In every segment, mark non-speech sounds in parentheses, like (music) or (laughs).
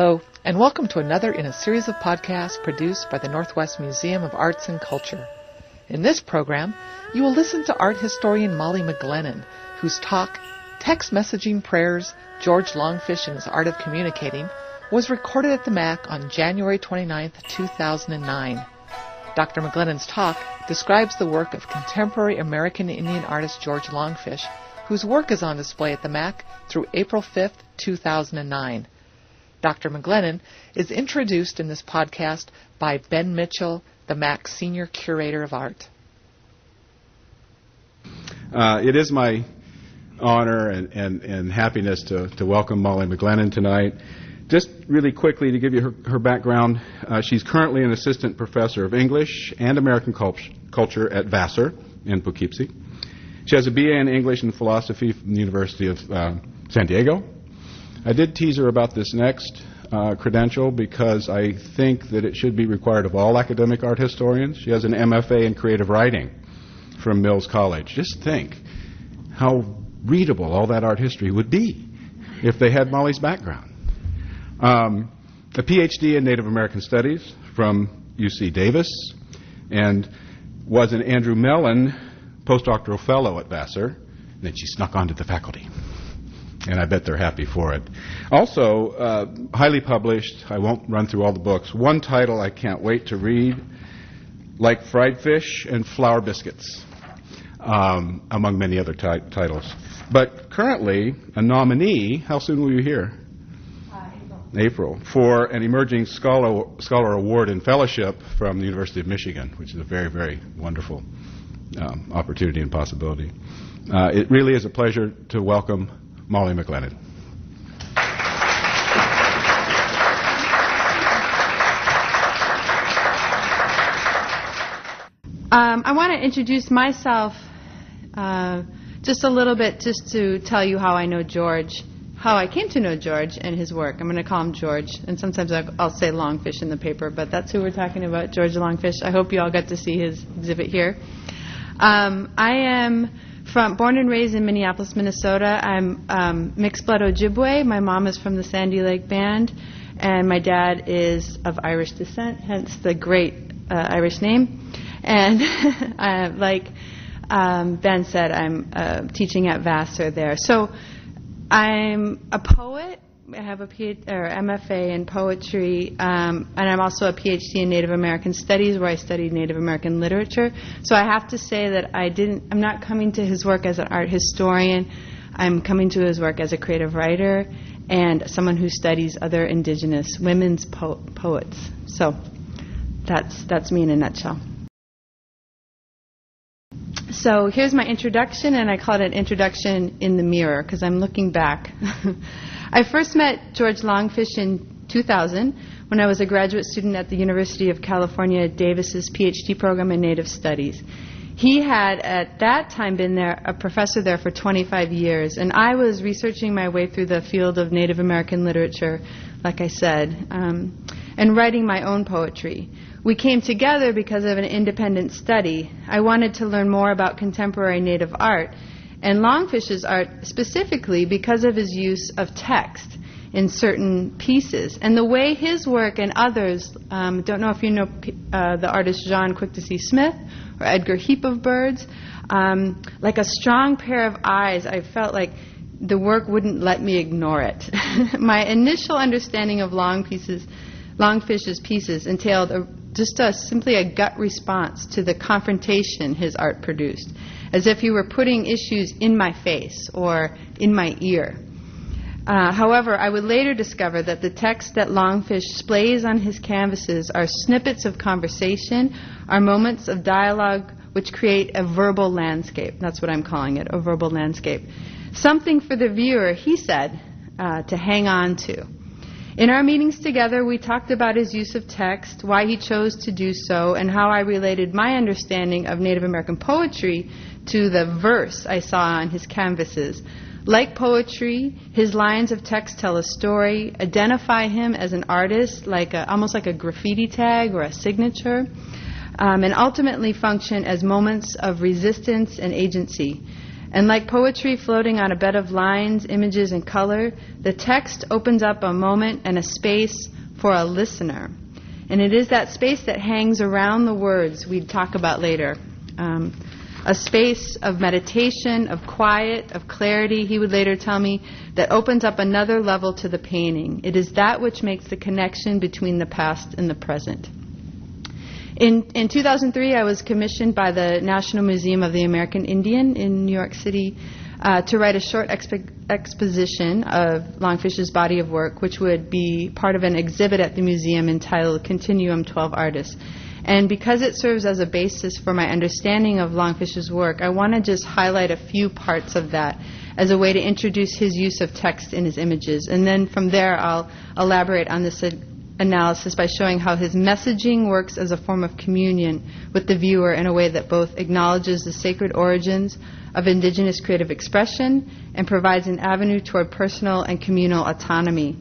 Hello, and welcome to another in a series of podcasts produced by the Northwest Museum of Arts and Culture. In this program, you will listen to art historian Molly McGlennen, whose talk, Text Messaging Prayers George Longfish and His Art of Communicating, was recorded at the MAC on January 29, 2009. Dr. McGlennen's talk describes the work of contemporary American Indian artist George Longfish, whose work is on display at the MAC through April 5, 2009. Dr. McGlennen is introduced in this podcast by Ben Mitchell, the MAC Senior Curator of Art. Uh, it is my honor and, and, and happiness to, to welcome Molly McGlennen tonight. Just really quickly to give you her, her background, uh, she's currently an assistant professor of English and American culture at Vassar in Poughkeepsie. She has a BA in English and philosophy from the University of uh, San Diego. I did tease her about this next uh, credential because I think that it should be required of all academic art historians. She has an MFA in creative writing from Mills College. Just think how readable all that art history would be if they had Molly's background. Um, a PhD in Native American Studies from UC Davis, and was an Andrew Mellon postdoctoral fellow at Vassar. And then she snuck onto the faculty and I bet they're happy for it. Also, uh, highly published. I won't run through all the books. One title I can't wait to read: "Like Fried Fish and Flour Biscuits," um, among many other t- titles. But currently, a nominee. How soon will you hear? Uh, April. April for an emerging scholar scholar award and fellowship from the University of Michigan, which is a very very wonderful um, opportunity and possibility. Uh, it really is a pleasure to welcome Molly McGlennen. Um, I want to introduce myself uh, just a little bit, just to tell you how I know George, how I came to know George and his work. I'm going to call him George, and sometimes I'll, I'll say Longfish in the paper, but that's who we're talking about, George Longfish. I hope you all got to see his exhibit here. Um, I am from born and raised in Minneapolis, Minnesota. I'm um, mixed blood Ojibwe. My mom is from the Sandy Lake Band, and my dad is of Irish descent, hence the great uh, Irish name. And (laughs) uh, like um, Ben said, I'm uh, teaching at Vassar there. So I'm a poet I have a or MFA in poetry, um, and I'm also a PhD in Native American Studies, where I studied Native American literature. So I have to say that I didn't. I'm not coming to his work as an art historian. I'm coming to his work as a creative writer and someone who studies other indigenous women's po- poets. So that's that's me in a nutshell. So here's my introduction, and I call it an introduction in the mirror because I'm looking back. (laughs) I first met George Longfish in 2000 when I was a graduate student at the University of California Davis's PhD program in Native Studies. He had at that time been there a professor there for 25 years, and I was researching my way through the field of Native American literature, like I said, um, and writing my own poetry. We came together because of an independent study. I wanted to learn more about contemporary Native art and Longfish's art specifically because of his use of text in certain pieces. And the way his work and others, um, don't know if you know uh, the artist Jaune Quick to See Smith or Edgar Heap of Birds, um, like a strong pair of eyes, I felt like the work wouldn't let me ignore it. (laughs) My initial understanding of long pieces, Longfish's pieces entailed a, just a, simply a gut response to the confrontation his art produced as if he were putting issues in my face or in my ear. Uh, however, I would later discover that the text that Longfish splays on his canvases are snippets of conversation, are moments of dialogue which create a verbal landscape. That's what I'm calling it, a verbal landscape. Something for the viewer, he said, uh, to hang on to. In our meetings together, we talked about his use of text, why he chose to do so, and how I related my understanding of Native American poetry to the verse I saw on his canvases. Like poetry, his lines of text tell a story, identify him as an artist, like a, almost like a graffiti tag or a signature, um, and ultimately function as moments of resistance and agency. And like poetry floating on a bed of lines, images, and color, the text opens up a moment and a space for a listener. And it is that space that hangs around the words we'd talk about later. Um, a space of meditation, of quiet, of clarity, he would later tell me, that opens up another level to the painting. It is that which makes the connection between the past and the present. In, in 2003, I was commissioned by the National Museum of the American Indian in New York City uh, to write a short expo- exposition of Longfish's body of work, which would be part of an exhibit at the museum entitled Continuum 12 Artists. And because it serves as a basis for my understanding of Longfish's work, I want to just highlight a few parts of that as a way to introduce his use of text in his images. And then from there, I'll elaborate on this analysis by showing how his messaging works as a form of communion with the viewer in a way that both acknowledges the sacred origins of indigenous creative expression and provides an avenue toward personal and communal autonomy.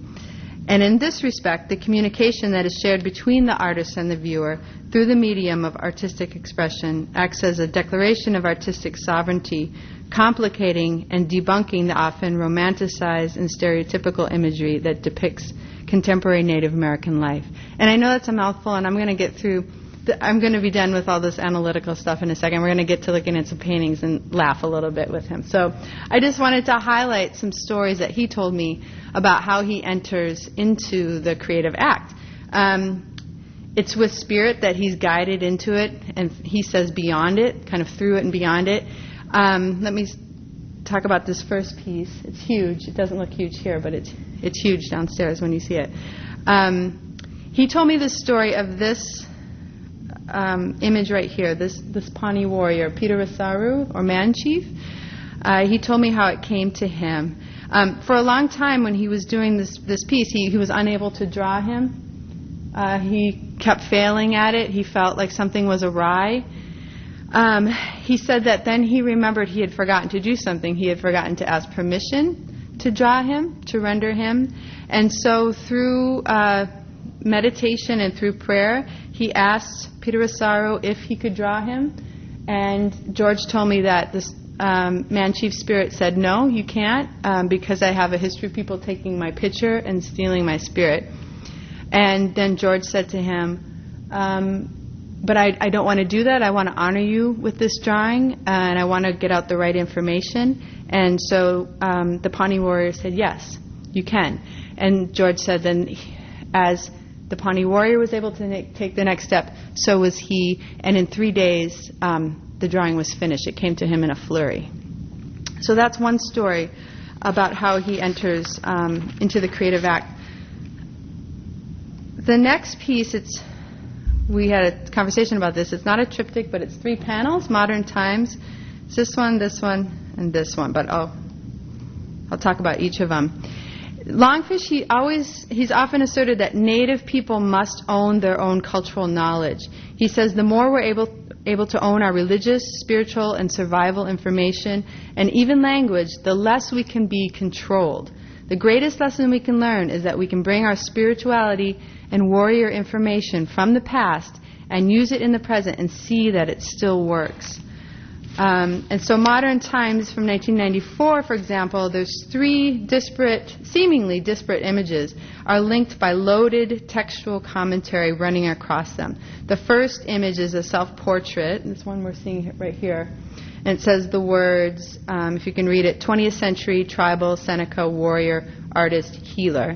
And in this respect, the communication that is shared between the artist and the viewer through the medium of artistic expression acts as a declaration of artistic sovereignty, complicating and debunking the often romanticized and stereotypical imagery that depicts contemporary Native American life. And I know that's a mouthful, and I'm going to get through. I'm going to be done with all this analytical stuff in a second. We're going to get to looking at some paintings and laugh a little bit with him. So I just wanted to highlight some stories that he told me about how he enters into the creative act. Um, it's with spirit that he's guided into it, and he says beyond it, kind of through it and beyond it. Um, let me talk about this first piece. It's huge. It doesn't look huge here, but it's it's huge downstairs when you see it. Um, he told me the story of this um, image right here. This this Pawnee warrior, Peter Pitarasaru or man chief. Uh, he told me how it came to him. Um, for a long time, when he was doing this this piece, he he was unable to draw him. Uh, he kept failing at it. He felt like something was awry. Um, he said that then he remembered he had forgotten to do something. He had forgotten to ask permission to draw him, to render him. And so through uh, meditation and through prayer, he asked Pitarasaru if he could draw him. And George told me that this um, man chief spirit said, No, you can't, um, because I have a history of people taking my picture and stealing my spirit. And then George said to him, um, but I, I don't want to do that. I want to honor you with this drawing, uh, and I want to get out the right information. And so um, the Pawnee warrior said, Yes, you can. And George said, Then, as the Pawnee warrior was able to na- take the next step, so was he. And in three days, um, the drawing was finished. It came to him in a flurry. So that's one story about how he enters um, into the creative act. The next piece, it's we had a conversation about this. It's not a triptych, but it's three panels, modern times. It's this one, this one, and this one. But I'll I'll talk about each of them. Longfish, he always he's often asserted that native people must own their own cultural knowledge. He says the more we're able able to own our religious, spiritual, and survival information, and even language, the less we can be controlled. The greatest lesson we can learn is that we can bring our spirituality and warrior information from the past and use it in the present and see that it still works. Um, and so, modern times from 1994, for example, those three disparate, seemingly disparate images are linked by loaded textual commentary running across them. The first image is a self-portrait. This one we're seeing right here. And it says the words, um, if you can read it, 20th century tribal Seneca warrior, artist, healer.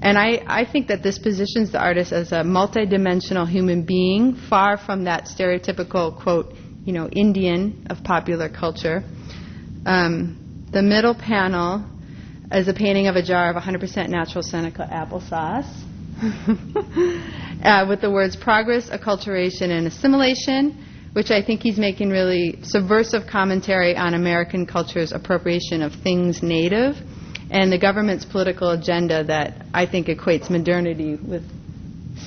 And I, I think that this positions the artist as a multidimensional human being, far from that stereotypical, quote, you know, Indian of popular culture. Um, the middle panel is a painting of a jar of 100% natural Seneca applesauce (laughs) uh, with the words progress, acculturation, and assimilation which I think he's making really subversive commentary on American culture's appropriation of things native and the government's political agenda that I think equates modernity with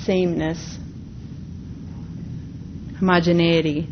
sameness, homogeneity.